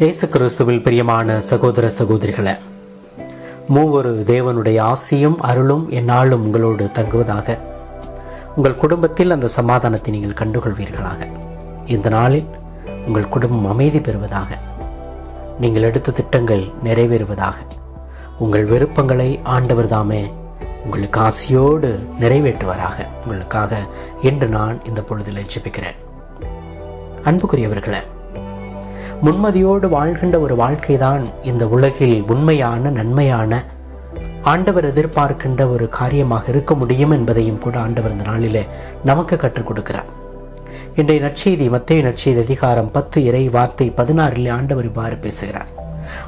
இயேசு கிறிஸ்துவில் பிரியமான சகோதர சகோதரிகளை மூவொரு தேவனுடைய ஆசியும் அருளும் என்னாலும் உங்களோடு தங்குவதாக உங்கள் குடும்பத்தில் அந்த சமாதானத்தை நீங்கள் கண்டுகொள்வீர்களாக. இந்த நாளில் உங்கள் குடும்பம் அமைதி பெறுவதாக நீங்கள் எடுத்த திட்டங்கள் நிறைவேறுவதாக உங்கள் விருப்பங்களை ஆண்டவர் தாமே உங்களுக்கு ஆசியோடு நிறைவேற்றுவராக. உங்களுக்காக இன்று நான் இந்த பொழுதில் ஜெபிக்கிறேன். அன்புக்குரியவர்களே முன்மதியோடு வாழ்கின்ற ஒரு வாழ்க்கைதான் இந்த உலகில் உண்மையான நன்மையான ஆண்டவர் எதிர்பார்க்கின்ற ஒரு காரியமாக இருக்க முடியும் என்பதையும் கூட ஆண்டவர் இந்த நாளிலே நமக்கு கற்றுக் கொடுக்கிறார். இன்றைய நற்செய்தி மத்திய நற்செய்தி அதிகாரம் பத்து இறை வார்த்தை பதினாறில் ஆண்டவர் இவ்வாறு பேசுகிறார்.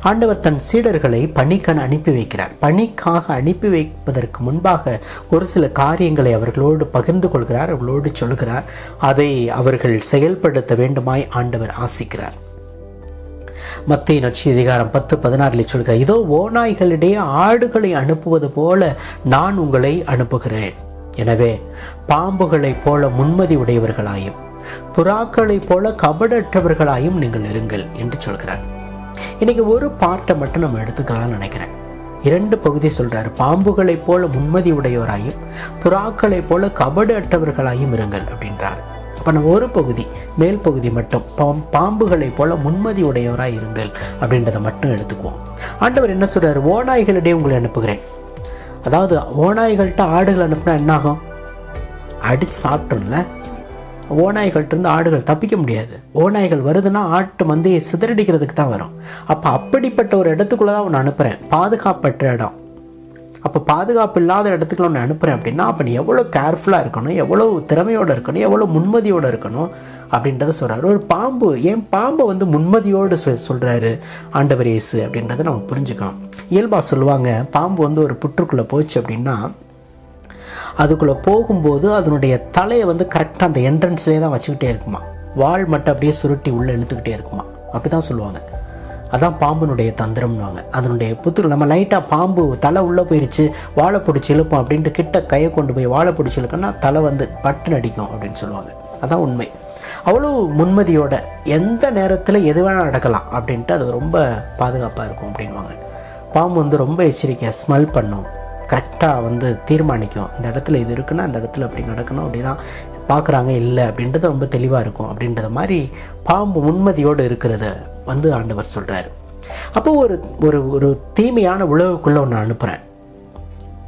ஆண்டவர் தன் சீடர்களை பணிக்கன் அனுப்பி வைக்கிறார். பணிக்காக அனுப்பி வைப்பதற்கு முன்பாக ஒரு சில காரியங்களை அவர்களோடு பகிர்ந்து கொள்கிறார் அவர்களோடு சொல்கிறார். அதை அவர்கள் செயல்படுத்த வேண்டுமாய் ஆண்டவர் ஆசிக்கிறார். மத்திய நட்சி அதிகாரம் பத்து பதினாறில் சொல்கிறார் இதோ ஓநாய்களிடையே ஆடுகளை அனுப்புவது போல நான் உங்களை அனுப்புகிறேன். எனவே பாம்புகளைப் போல முன்மதி உடையவர்களாயும் புறாக்களைப் போல கபடற்றவர்களாயும் நீங்கள் இருங்கள் என்று சொல்கிறார். இன்னைக்கு ஒரு பார்ட்டை மட்டும் நம்ம எடுத்துக்கலாம்னு நினைக்கிறேன். இரண்டு பகுதி சொல்றாரு பாம்புகளைப் போல முன்மதி உடையவராயும் புறாக்களைப் போல கபடு அற்றவர்களாயும் இருங்கள் அப்படின்றார். அப்போ ஒரு பகுதி மேல் பகுதி மட்டும். பாம் பாம்புகளைப் போல முன்மதி உடையவராக இருங்கள் அப்படின்றத மட்டும் எடுத்துக்குவோம். ஆண்டவர் என்ன சொல்கிறார் ஓநாய்களிடையே உங்களை அனுப்புகிறேன். அதாவது ஓநாய்கள்கிட்ட ஆடுகள் அனுப்புனா என்னாகும்? அடித்து சாப்பிட்டோம்ல. ஓநாய்கள்ட்டிருந்து ஆடுகள் தப்பிக்க முடியாது. ஓநாய்கள் வருதுன்னா ஆட்டு மந்தையை சிதறடிக்கிறதுக்கு தான் வரும். அப்போ அப்படிப்பட்ட ஒரு இடத்துக்குள்ளே தான் உன்னை அனுப்புகிறேன் பாதுகாப்பற்ற இடம். அப்போ பாதுகாப்பு இல்லாத இடத்துக்கு ஒன்று அனுப்புகிறேன் அப்படின்னா அப்போ நீ எவ்வளோ கேர்ஃபுல்லாக இருக்கணும் எவ்வளோ திறமையோடு இருக்கணும் எவ்வளோ முன்மதியோடு இருக்கணும் அப்படின்றத சொல்கிறாரு ஒரு பாம்பு ஏன் பாம்பை வந்து முன்மதியோடு சொல் சொல்கிறாரு ஆண்டவர் இயேசு அப்படின்றத நம்ம புரிஞ்சுக்கணும். இயல்பாக சொல்லுவாங்க பாம்பு வந்து ஒரு புற்றுக்குள்ளே போச்சு அப்படின்னா அதுக்குள்ளே போகும்போது அதனுடைய தலையை வந்து கரெக்டாக அந்த என்ட்ரன்ஸ்லேயே தான் வச்சுக்கிட்டே இருக்குமா? வால் மட்டும் அப்படியே சுருட்டி உள்ளே இழுத்துக்கிட்டே இருக்குமா? அப்படி தான் சொல்லுவாங்க. அதான் பாம்பினுடைய தந்திரம்னுவாங்க. அதனுடைய புத்துக்கள் நம்ம லைட்டாக பாம்பு தலை உள்ளே போயிடுச்சு வாழை பிடிச்சி இழுப்போம் அப்படின்ட்டு கிட்ட கையை கொண்டு போய் வாழை பிடிச்சி இழுக்கன்னா தலை வந்து பட்டு நடிக்கும் அப்படின்னு சொல்லுவாங்க. அதான் உண்மை. அவ்வளோ முன்மதியோட எந்த நேரத்தில் எது வேணால் நடக்கலாம் அப்படின்ட்டு அது ரொம்ப பாதுகாப்பாக இருக்கும் அப்படின்வாங்க பாம்பு வந்து ரொம்ப எச்சரிக்கையாக ஸ்மெல் பண்ணும். கரெக்டாக வந்து தீர்மானிக்கும். இந்த இடத்துல இது இருக்குன்னா அந்த இடத்துல அப்படி நடக்கணும் அப்படி தான் பார்க்குறாங்க இல்லை அப்படின்றது ரொம்ப தெளிவாக இருக்கும். அப்படின்றத மாதிரி பாம்பு உண்மதியோடு இருக்கிறத வந்து ஆண்டவர் சொல்கிறார் அப்போ ஒரு ஒரு ஒரு தீமையான உழவுக்குள்ளே ஒன்று அனுப்புகிறேன்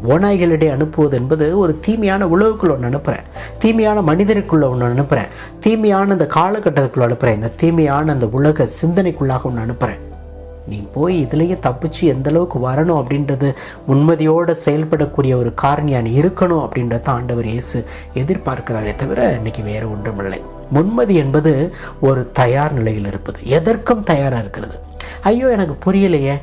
ஓநாய்களிடையே அனுப்புவது என்பது ஒரு தீமையான உழவுக்குள்ள ஒன்று அனுப்புகிறேன் தீமையான மனிதருக்குள்ள ஒன்று அனுப்புகிறேன் தீமையான இந்த காலகட்டத்துக்குள்ளே அனுப்புகிறேன் இந்த தீமையான அந்த உலக சிந்தனைக்குள்ளாக ஒன்று அனுப்புகிறேன் நீ போய் இதுலேயே தப்பிச்சு எந்த அளவுக்கு வரணும் அப்படின்றது உண்மதியோடு செயல்படக்கூடிய ஒரு காரணியான் இருக்கணும் அப்படின்றத ஆண்டவர் இயேசு எதிர்பார்க்கிறாரே தவிர இன்னைக்கு வேறு ஒன்றுமில்லை. முன்மதி என்பது ஒரு தயார் நிலையில் இருப்பது. எதற்கும் தயாராக இருக்கிறது. ஐயோ எனக்கு புரியலையே.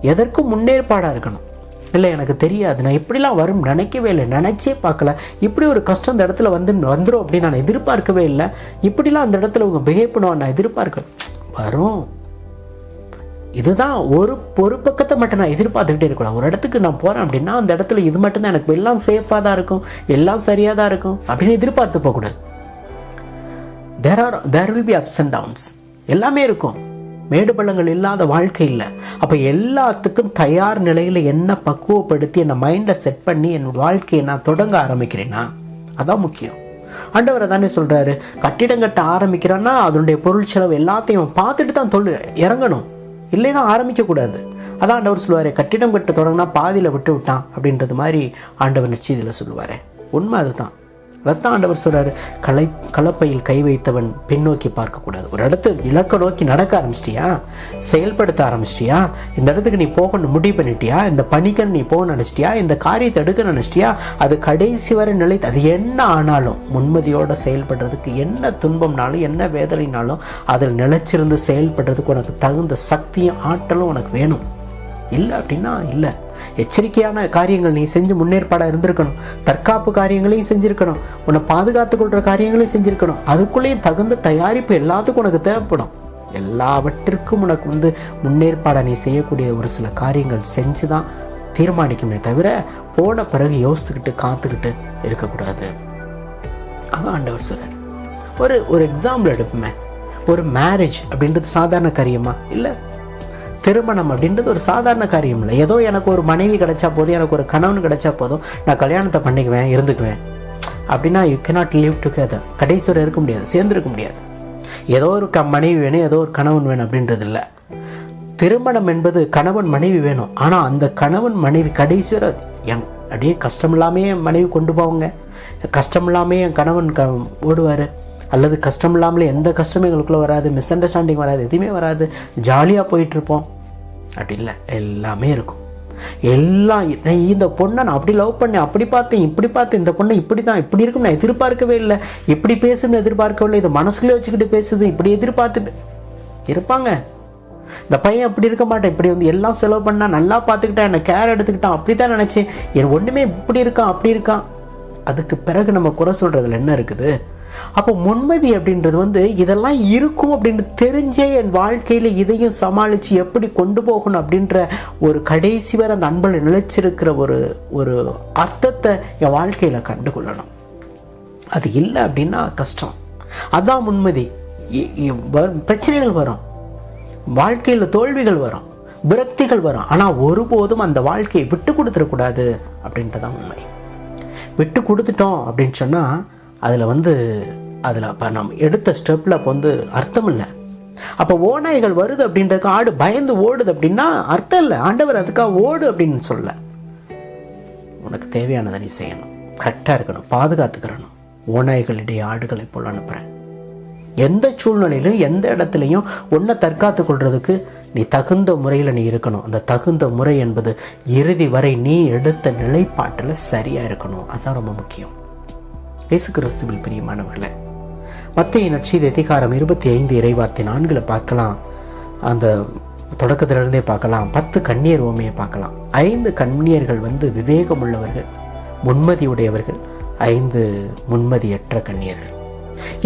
எதற்கும் முன்னேற்பாடாக இருக்கணும். இல்லை எனக்கு தெரியாது. நான் இப்படிலாம் வரும் நினைக்கவே இல்லை. நினச்சே பார்க்கல. இப்படி ஒரு கஷ்டம் இந்த இடத்துல வந்து வந்துடும் அப்படின்னு நான் எதிர்பார்க்கவே இல்லை. இப்படிலாம் அந்த இடத்துல உங்கள் பிஹேவ் பண்ணுவான் நான் எதிர்பார்க்க வரும். இதுதான் ஒரு ஒரு பக்கத்தை மட்டும் நான் எதிர்பார்த்துக்கிட்டே இருக்கக்கூடாது. ஒரு இடத்துக்கு நான் போகிறேன் அப்படின்னா அந்த இடத்துல இது மட்டும்தான் எனக்கு. எல்லாம் சேஃபாக தான் இருக்கும். எல்லாம் சரியாக தான் இருக்கும். அப்படின்னு எதிர்பார்த்து போகக்கூடாது. There are there will be ups and downs எல்லாமே இருக்கும். மேடு பள்ளங்கள் இல்லாத வாழ்க்கை இல்லை. அப்போ எல்லாத்துக்கும் தயார் நிலையில் என்ன பக்குவப்படுத்தி என்னை மைண்டை செட் பண்ணி என் வாழ்க்கையை நான் தொடங்க ஆரம்பிக்கிறேன்னா அதான் முக்கியம். ஆண்டவரை தானே சொல்கிறாரு கட்டிடம் கட்ட ஆரம்பிக்கிறான்னா அதனுடைய பொருள் செலவு எல்லாத்தையும் பார்த்துட்டு தான் தொழில் இறங்கணும். இல்லைன்னா ஆரம்பிக்கக்கூடாது. அதான் ஆண்டவர் சொல்லுவார் கட்டிடம் கட்ட தொடங்கினா பாதியில் விட்டு விட்டான். அப்படின்றது மாதிரி ஆண்டவர் நிச்சயத்தில் சொல்லுவார். உண்மை அதுதான். அதைத்தான் ஆண்டவர் சொல்கிறார் கலை கலப்பையில் கை வைத்தவன் பின்னோக்கி பார்க்கக்கூடாது. ஒரு இடத்து இலக்க நோக்கி நடக்க ஆரம்பிச்சிட்டியா? செயல்படுத்த ஆரம்பிச்சிட்டியா? இந்த இடத்துக்கு நீ போகணும் முடிவு பண்ணிட்டியா? இந்த பணிகள் நீ போக நினச்சிட்டியா? இந்த காரியத்தை எடுக்க நினச்சிட்டியா? அது கடைசி வரை நிலைத்து அது என்ன ஆனாலும் முன்மதியோடு செயல்படுறதுக்கு என்ன துன்பம்னாலும் என்ன வேதனைனாலும் அதில் நிலைச்சிருந்து செயல்படுறதுக்கு உனக்கு தகுந்த சக்தியும் ஆற்றலும் உனக்கு வேணும். இல்லை அப்படின்னா இல்லை. எச்சரிக்கையான காரியங்கள் நீ செஞ்சு முன்னேற்பாடாக இருந்திருக்கணும். தற்காப்பு காரியங்களையும் செஞ்சுருக்கணும். உன்னை பாதுகாத்து கொள்கிற காரியங்களையும் செஞ்சுருக்கணும். அதுக்குள்ளேயும் தகுந்த தயாரிப்பு எல்லாத்துக்கும் உனக்கு தேவைப்படும். எல்லாவற்றிற்கும் உனக்கு வந்து முன்னேற்பாடாக நீ செய்யக்கூடிய ஒரு சில காரியங்கள் செஞ்சு தான் தீர்மானிக்குமே தவிர போன பிறகு யோசித்துக்கிட்டு காத்துக்கிட்டு இருக்கக்கூடாது. அதான் ஆண்டவர் சொல்கிறார் ஒரு ஒரு எக்ஸாம்பிள் எடுப்போமே. ஒரு மேரேஜ் அப்படின்றது சாதாரண காரியமா? இல்லை. திருமணம் அப்படின்றது ஒரு சாதாரண காரியம் இல்லை ஏதோ எனக்கு ஒரு மனைவி கிடைச்சா போதும் எனக்கு ஒரு கணவன் கிடைச்சா போதும் நான் கல்யாணத்தை பண்ணிக்குவேன் இருந்துக்குவேன். அப்படின்னா யூ கெனாட் லிவ் டுகெதர் கடைசி வரை இருக்க முடியாது சேர்ந்துருக்க முடியாது. ஏதோ ஒரு க மனைவி வேணும் ஏதோ ஒரு கணவன் வேணும் அப்படின்றது இல்லை. திருமணம் என்பது கணவன் மனைவி வேணும். ஆனால் அந்த கணவன் மனைவி கடைசி வரை என் அப்படியே கஷ்டம் இல்லாமே என் மனைவி கொண்டு போவாங்க. கஷ்டம் இல்லாமே என் கணவன் க ஓடுவார். அல்லது கஷ்டம் இல்லாமலே எந்த கஷ்டமும் எங்களுக்குள்ளே வராது மிஸ் அண்டர்ஸ்டாண்டிங் வராது எதுவுமே வராது. ஜாலியாக போயிட்டுருப்போம் அப்படி இல்லை எல்லாமே இருக்கும். எல்லாம் இந்த பொண்ணை நான் அப்படி லவ் பண்ணேன் அப்படி பார்த்தேன் இப்படி பார்த்தேன் இந்த பொண்ணை இப்படி தான் இப்படி இருக்கும் நான் எதிர்பார்க்கவே இல்லை. இப்படி பேசுன்னு எதிர்பார்க்கவில்லை இதை மனசுலேயே வச்சுக்கிட்டு பேசுது இப்படி எதிர்பார்த்துட்டு இருப்பாங்க. இந்த பையன் இப்படி இருக்க மாட்டேன் இப்படி வந்து எல்லாம் செலவு பண்ணா நல்லா பார்த்துக்கிட்டான் என்னை கேர் எடுத்துக்கிட்டான் அப்படி தான் நினச்சேன். என் ஒன்றுமே இப்படி இருக்கான் அப்படி இருக்கான். அதுக்கு பிறகு நம்ம குறை சொல்கிறதுல என்ன இருக்குது? அப்போ முன்மதி அப்படின்றது வந்து இதெல்லாம் இருக்கும் அப்படின்னு தெரிஞ்சே என் வாழ்க்கையில் இதையும் சமாளித்து எப்படி கொண்டு போகணும் அப்படின்ற ஒரு கடைசி வரை அந்த அன்பில் நிலைச்சிருக்கிற ஒரு ஒரு அர்த்தத்தை என் வாழ்க்கையில் கண்டுகொள்ளணும். அது இல்லை அப்படின்னா கஷ்டம். அதான் முன்மதி. பிரச்சனைகள் வரும். வாழ்க்கையில் தோல்விகள் வரும். விரக்திகள் வரும். ஆனால் ஒருபோதும் அந்த வாழ்க்கையை விட்டு கொடுத்துடக்கூடாது அப்படின்றதான் உண்மை. விட்டு கொடுத்துட்டோம் அப்படின்னு சொன்னால் அதில் வந்து அதில் அப்போ நம்ம எடுத்த ஸ்டெப்பில் அப்போ வந்து அர்த்தம் இல்லை. அப்போ ஓநாய்கள் வருது அப்படின்றதுக்கு ஆடு பயந்து ஓடுது அப்படின்னா அர்த்தம் இல்லை. ஆண்டவர் அதுக்காக ஓடு அப்படின்னு சொல்ல உனக்கு தேவையானதை நீ செய்யணும். கரெக்டாக இருக்கணும். பாதுகாத்துக்கிறணும். ஓநாய்களிடையே ஆடுகளை போல் அனுப்புகிறேன் எந்த சூழ்நிலையிலும் எந்த இடத்துலையும் ஒன்றை தற்காத்து கொள்றதுக்கு நீ தகுந்த முறையில் நீ இருக்கணும். அந்த தகுந்த முறை என்பது இறுதி வரை நீ எடுத்த நிலைப்பாட்டில் சரியாக இருக்கணும். அதுதான் ரொம்ப முக்கியம். இயேசு கிறிஸ்துவில் பிரியமானவர்களே மத்திய நட்சத்திர அதிகாரம் இருபத்தி ஐந்து இறைவார்த்தை நான்கில் பார்க்கலாம். அந்த தொடக்கத்திலிருந்தே பார்க்கலாம். பத்து கண்ணியர் ஓமையை பார்க்கலாம். ஐந்து கண்ணியர்கள் வந்து விவேகம் உள்ளவர்கள் முன்மதி உடையவர்கள் ஐந்து முன்மதியற்ற கண்ணியர்கள்.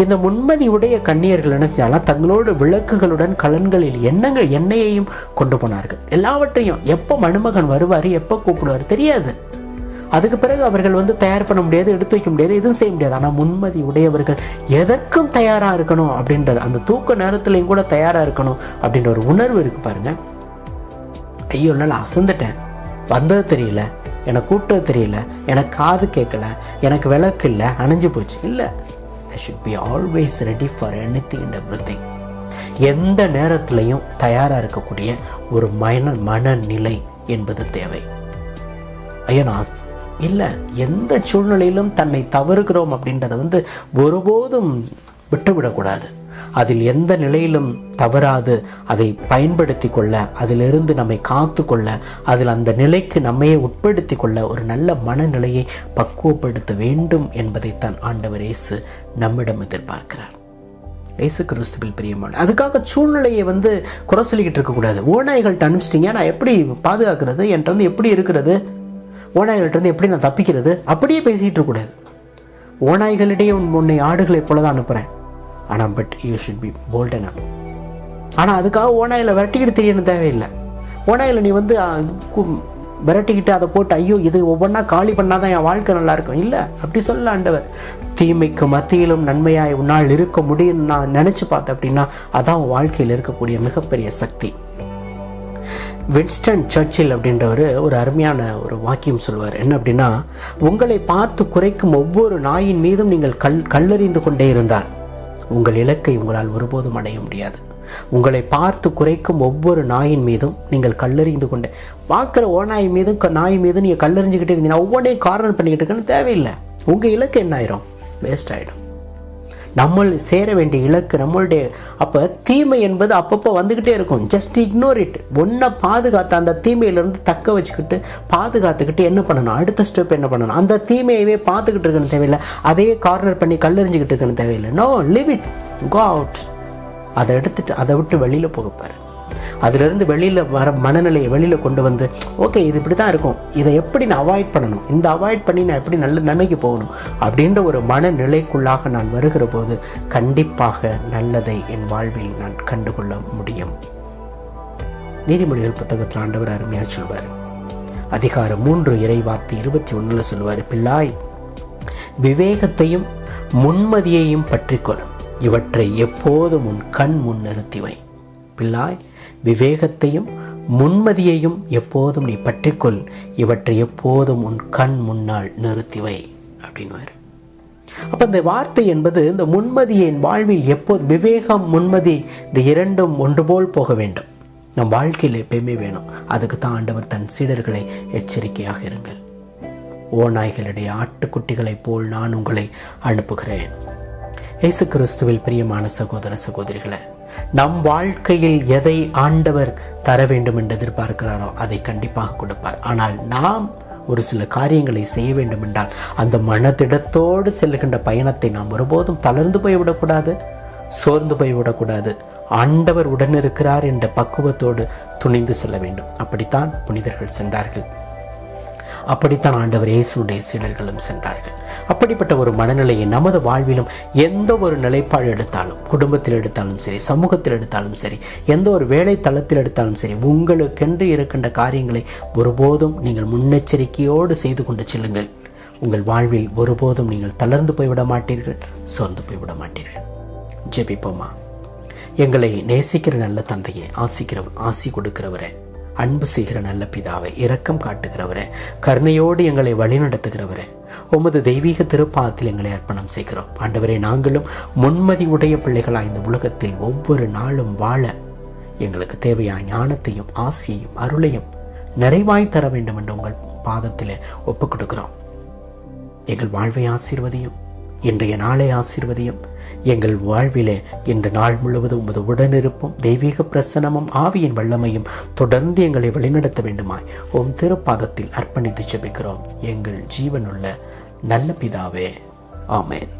இந்த முன்மதி உடைய கண்ணியர்கள் நினைச்சாலும் தங்களோட விளக்குகளுடன் கலன்களில் எண்ணங்கள் எண்ணெயையும் கொண்டு போனார்கள். எல்லாவற்றையும் எப்போ மணமகன் வருவார் எப்போ கூப்பிடுவார் தெரியாது. அதுக்கு பிறகு அவர்கள் வந்து தயார் பண்ண முடியாது எடுத்து வைக்க முடியாது எதுவும் செய்ய முடியாது. ஆனால் முன்மதி உடையவர்கள் எதற்கும் தயாராக இருக்கணும் அப்படின்றது அந்த தூக்க நேரத்துலையும் கூட தயாராக இருக்கணும் அப்படின்ற ஒரு உணர்வு இருக்கு பாருங்க. ஐயோ நான் அசந்துட்டேன். வந்தது தெரியல எனக்கு கூப்பிட்டது தெரியல எனக்கு காது கேட்கல எனக்கு விளக்கு இல்லை அணைஞ்சு போச்சு. இல்லை I should be always ready for anything and every எந்த நேரத்திலையும் தயாராக இருக்கக்கூடிய ஒரு மன மனநிலை என்பது தேவை. ஐயோ நான் இல்லை எந்த சூழ்நிலையிலும் தன்னை தவறுகிறோம் அப்படின்றத வந்து ஒருபோதும் விட்டுவிடக்கூடாது. அதில் எந்த நிலையிலும் தவறாது அதை பயன்படுத்தி கொள்ள அதிலிருந்து நம்மை காத்து கொள்ள அதில் அந்த நிலைக்கு நம்மையே உட்படுத்தி கொள்ள ஒரு நல்ல மனநிலையை பக்குவப்படுத்த வேண்டும் என்பதைத்தான் ஆண்டவர் இயேசு நம்மிடம் எதிர்பார்க்கிறார். இயேசு கிறிஸ்துவில் பிரியமான அதுக்காக சூழ்நிலையை வந்து குறை சொல்லிக்கிட்டு இருக்கக்கூடாது. ஓநாய்கள்ட்ட அனுப்பிச்சிட்டிங்க நான் எப்படி பாதுகாக்கிறது? என்கிட்ட வந்து எப்படி இருக்கிறது? ஓநாய்கள்ட்ட எப்படி நான் தப்பிக்கிறது? அப்படியே பேசிக்கிட்டு இருக்கக்கூடாது ஓநாய்களிடையே உன் உன்னை ஆடுகளை போல தான் அனுப்புகிறேன். ஆனால் பட் யூ ஷுட் பி போல்டனா ஆனால் அதுக்காக ஓநாயில் விரட்டிக்கிட்டு தெரியணும் தேவையில்லை. ஓநாயில் நீ வந்து விரட்டிக்கிட்டு அதை போட்டு ஐயோ இது ஒவ்வொன்றா காலி பண்ணாதான் என் வாழ்க்கை நல்லா இருக்கும். இல்லை அப்படி சொல்ல ஆண்டவர். தீமைக்கு மத்தியிலும் நன்மையாய் உன்னால் இருக்க முடியும்னு நான் நினச்சி பார்த்தேன் அப்படின்னா அதான் வாழ்க்கையில் இருக்கக்கூடிய மிகப்பெரிய சக்தி. வின்ஸ்டன் சர்ச்சில் அப்படின்றவர் ஒரு அருமையான ஒரு வாக்கியம் சொல்வார். என்ன அப்படின்னா உங்களை பார்த்து குறைக்கும் ஒவ்வொரு நாயின் மீதும் நீங்கள் கல் கல்லறிந்து கொண்டே இருந்தால் உங்கள் இலக்கை உங்களால் ஒருபோதும் அடைய முடியாது. உங்களை பார்த்து குறைக்கும் ஒவ்வொரு நாயின் மீதும் நீங்கள் கல்லறிந்து கொண்டே பார்க்குற ஓநாய் மீதும் க- நாய் மீதும் நீங்கள் கல்லறிஞ்சிக்கிட்டே இருந்தீங்கன்னா ஒவ்வொன்றையும் காரணம் பண்ணிக்கிட்டு இருக்கேன்னு தேவையில்லை. உங்கள் இலக்கு என்ன ஆயிரும்? வேஸ்ட் ஆகிடும் நம்ம சேர வேண்டிய இலக்கு நம்மளுடைய அப்போ தீமை என்பது அப்பப்போ வந்துக்கிட்டே இருக்கும். ஜஸ்ட் இக்னோர் இட் ஒன்றை பாதுகாத்து அந்த தீமையிலேருந்து தக்க வச்சுக்கிட்டு பாதுகாத்துக்கிட்டு என்ன பண்ணணும்? அடுத்த ஸ்டெப் என்ன பண்ணணும்? அந்த தீமையவே பார்த்துக்கிட்டு இருக்கணும் தேவையில்லை. அதையே கார்னர் பண்ணி கல்லெறிஞ்சிக்கிட்டு இருக்கணும் தேவையில்லை. No leave it go out அதை எடுத்துட்டு அதை விட்டு வெளியில் போகப்பாரு அதிலிருந்து வெளியில் வர மனநிலையை வெளியில் கொண்டு வந்து ஓகே இது இப்படி தான் இருக்கும். இதை எப்படி நான் அவாய்ட் பண்ணணும்? இந்த அவாய்ட் பண்ணி நான் எப்படி நல்ல நன்மைக்கு போகணும்? அப்படின்ற ஒரு மனநிலைக்குள்ளாக நான் வருகிற போது கண்டிப்பாக நல்லதை என் வாழ்வில் நான் கண்டுகொள்ள முடியும். நீதிமொழிகள் புத்தகத்தில் ஆண்டவர் அருமையாக சொல்வார். அதிகாரம் மூன்று இறைவார்த்தை இருபத்தி ஒன்றில் சொல்வார் பிள்ளாய் விவேகத்தையும் முன்மதியையும் பற்றிக்கொள்ளும் இவற்றை எப்போதும் உன் கண் முன் நிறுத்திவை பிள்ளாய் விவேகத்தையும் முன்மதியையும் எப்போதும் நீ பற்றிக்கொள். இவற்றை எப்போதும் உன் கண் முன்னால் நிறுத்தி வை அப்போ இந்த வார்த்தை என்பது இந்த முன்மதியை என் வாழ்வில் எப்போது விவேகம் முன்மதி இந்த இரண்டும் ஒன்று போல் போக வேண்டும். நம் வாழ்க்கையில் எப்பயுமே வேணும். அதுக்கு தான் ஆண்டவர் தன் சீடர்களை எச்சரிக்கையாக இருங்கள். ஓநாய்களுடைய ஆட்டுக்குட்டிகளைப் போல் நான் உங்களை அனுப்புகிறேன். இயேசு கிறிஸ்துவில் பிரியமான சகோதர சகோதரிகளை நம் வாழ்க்கையில் எதை ஆண்டவர் தர வேண்டும் என்று எதிர்பார்க்கிறாரோ அதை கண்டிப்பாக கொடுப்பார். ஆனால் நாம் ஒரு சில காரியங்களை செய்ய வேண்டும் என்றால் அந்த மனதிடத்தோடு செல்லுகின்ற பயணத்தை நாம் ஒருபோதும் தளர்ந்து போய்விடக்கூடாது சோர்ந்து போய்விடக்கூடாது. ஆண்டவர் உடனிருக்கிறார் என்ற பக்குவத்தோடு துணிந்து செல்ல வேண்டும். அப்படித்தான் புனிதர்கள் சென்றார்கள். அப்படித்தான் ஆண்டவர் இயேசுடைய சீடர்களும் சென்றார்கள். அப்படிப்பட்ட ஒரு மனநிலையை நமது வாழ்விலும் எந்த ஒரு நிலைப்பாடு எடுத்தாலும் குடும்பத்தில் எடுத்தாலும் சரி சமூகத்தில் எடுத்தாலும் சரி எந்த ஒரு வேலை தளத்தில் எடுத்தாலும் சரி உங்களுக்கென்று இருக்கின்ற காரியங்களை ஒருபோதும் நீங்கள் முன்னெச்சரிக்கையோடு செய்து கொண்டு செல்லுங்கள். உங்கள் வாழ்வில் ஒருபோதும் நீங்கள் தளர்ந்து போய்விட மாட்டீர்கள் சோர்ந்து போய்விட மாட்டீர்கள். ஜெபிப்போமா? எங்களை நேசிக்கிற நல்ல தந்தையை ஆசிக்கிற ஆசி கொடுக்கிறவரை. அன்பு செய்கிற நல்ல பிதாவை இரக்கம் காட்டுகிறவரே கருணையோடு எங்களை வழிநடத்துகிறவரே உமது தெய்வீக திருப்பாதத்தில் எங்களை அர்ப்பணம் செய்கிறோம். ஆண்டவரே நாங்களும் முன்மதி உடைய பிள்ளைகளாக இந்த உலகத்தில் ஒவ்வொரு நாளும் வாழ எங்களுக்கு தேவையான ஞானத்தையும் ஆசியையும் அருளையும் நிறைவாய் தர வேண்டும் என்று உங்கள் பாதத்தில் ஒப்புக் கொடுக்கிறோம் எங்கள் வாழ்வை ஆசீர்வதியும். இன்றைய நாளை ஆசீர்வதியும். எங்கள் வாழ்விலே இன்று நாள் முழுவதும் உமது உடனிருப்பும் தெய்வீக பிரசனமும் ஆவியின் வல்லமையும் தொடர்ந்து எங்களை வழிநடத்த வேண்டுமாய். உம் திருப்பாதத்தில் அர்ப்பணித்து ஜெபிக்கிறோம். எங்கள் ஜீவனுள்ள நல்ல பிதாவே. ஆமேன்.